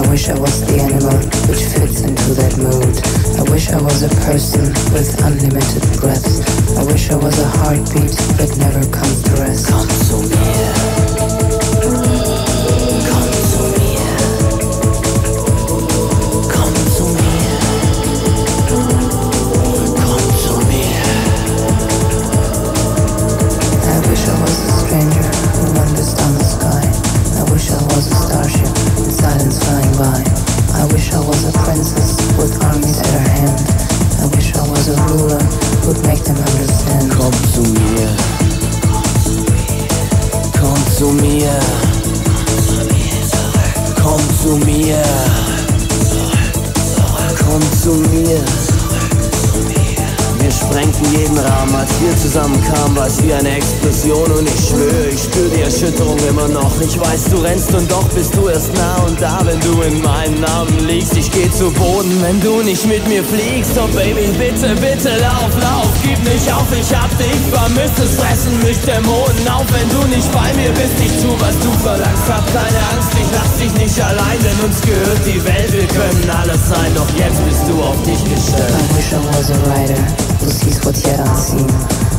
I wish I was the animal which fits into that mood. I wish I was a person with unlimited breaths. I wish I was a heartbeat that never comes to rest. By. I wish I was a princess with armies at her hand. I wish I was a ruler who'd make them understand. Komm zu mir. Komm zu mir. Komm zu mir. Komm zu mir. Sprengten jeden Rahmen, als wir zusammenkamen, war es wie eine Explosion und ich schwöre, ich spüre die Erschütterung immer noch. Ich weiß, du rennst und doch bist du erst nah und da, wenn du in meinen Armen liegst. Ich geh zu Boden, wenn du nicht mit mir fliegst. Oh Baby, bitte, bitte, lauf, lauf, gib nicht auf, ich hab dich vermisst. Es fressen mich Dämonen auf, wenn du nicht bei mir bist. Ich tu, was du verlangst, hab keine Angst, ich lass dich nicht allein, denn uns gehört die Welt. Wir können alles sein, doch jetzt bist du auf dich gestellt. I wish I was a writer who sees what's yet unseen.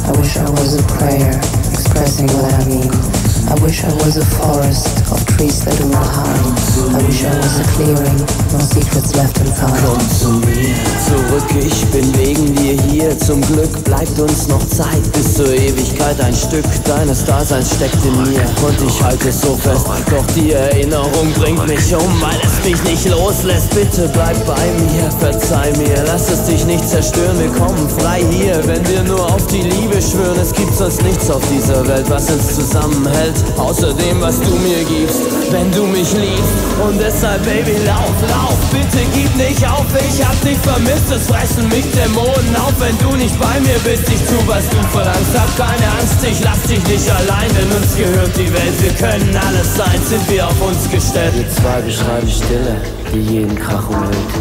I wish I was a prayer expressing what I mean. I wish I was a forest of trees that do not harm. I wish I was a clearing, no secrets left inside. Komm zu mir zurück, ich bin wegen dir hier. Zum Glück bleibt uns noch Zeit bis zur Ewigkeit. Ein Stück deines Daseins steckt in mir und ich halte es so fest. Doch die Erinnerung bringt mich um, weil es mich nicht loslässt. Bitte bleib bei mir, verzeih mir, lass es dich nicht zerstören. Wir kommen frei hier, wenn wir nur auf die Liebe schwören. Es gibt sonst nichts auf dieser Welt, was uns zusammenhält. Außer dem, was du mir gibst, wenn du mich liebst. Und deshalb, Baby, lauf, lauf, bitte gib nicht auf. Ich hab dich vermisst, es fressen mich Dämonen auf, wenn du nicht bei mir bist. Ich tu, was du verlangst, hab keine Angst, ich lass dich nicht allein, denn uns gehört die Welt. Wir können alles sein, sind wir auf uns gestellt. Wir zwei beschreiben Stille, die jeden Krach umhüllt.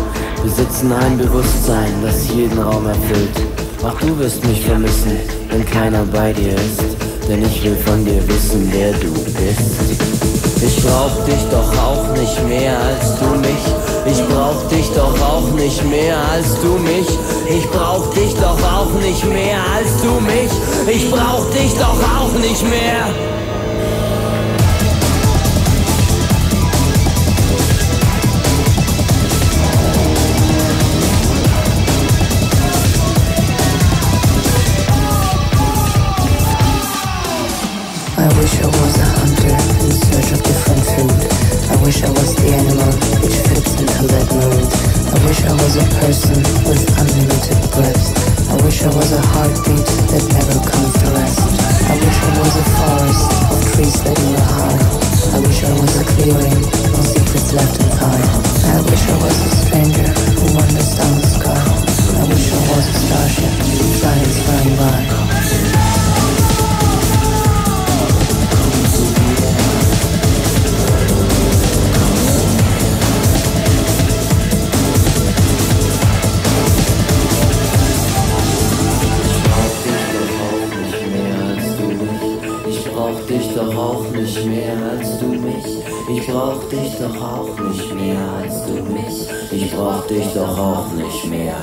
Besitzen ein Bewusstsein, das jeden Raum erfüllt. Auch du wirst mich vermissen, wenn keiner bei dir ist. Denn ich will von dir wissen, wer du bist. Ich brauch dich doch auch nicht mehr als du mich. Ich brauch dich doch auch nicht mehr als du mich. Ich brauch dich doch auch nicht mehr als du mich. Ich brauch dich doch auch nicht mehr. I wish I was a hunter in search of different food. I wish I was the animal which fits into that mood. I wish I was a person with unlimited breath. I wish I was a heartbeat that never comes to rest. I wish I was a forest of trees that not harm. I wish I was a clearing, no secrets left inside. I wish I was a stranger who wanders down the sky. I wish I was a starship, flying, flying by. Brauch dich doch auch nicht mehr als du mich. Ich brauch dich doch auch nicht mehr als du mich. Ich brauch dich doch auch nicht mehr.